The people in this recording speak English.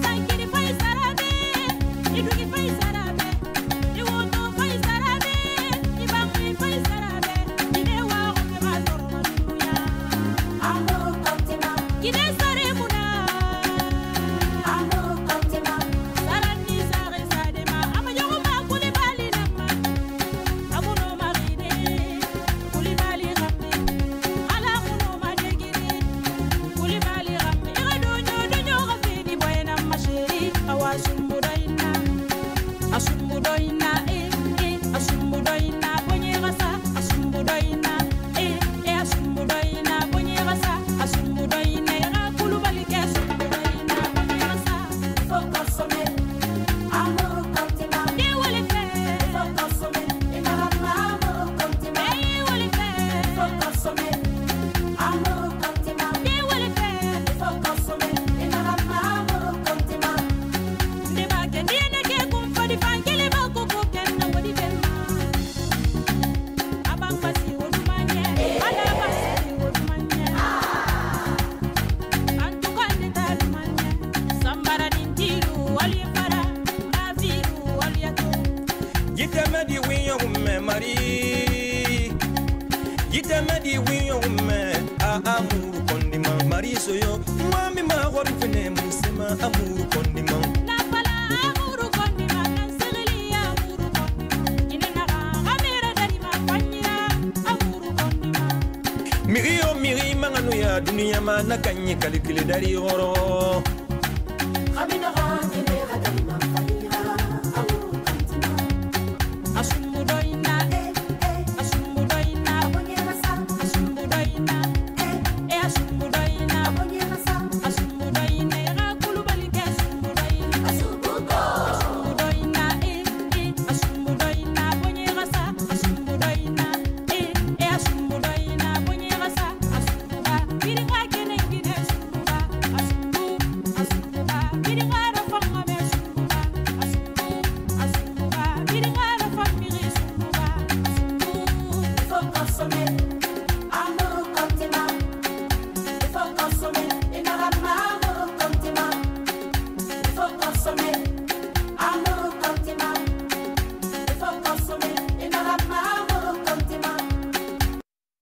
Thank you. asumbudoina asumbudoina i eh, i eh, asumbudoina bonyegasa asumbudoina Jiteme di winyo ume mari Jiteme di winyo ume A ah, amuru kondi ma mari soyo. Mwami ma wari fene msema amuru kondi ma. Napala amuru kondi ma Kansegili amuru kondi Jinenara amira dani ma Kwanyira amuru kondi ma. Miri o miri manganu ya dunia ma Nakanye kalikile dari horo Khabina ha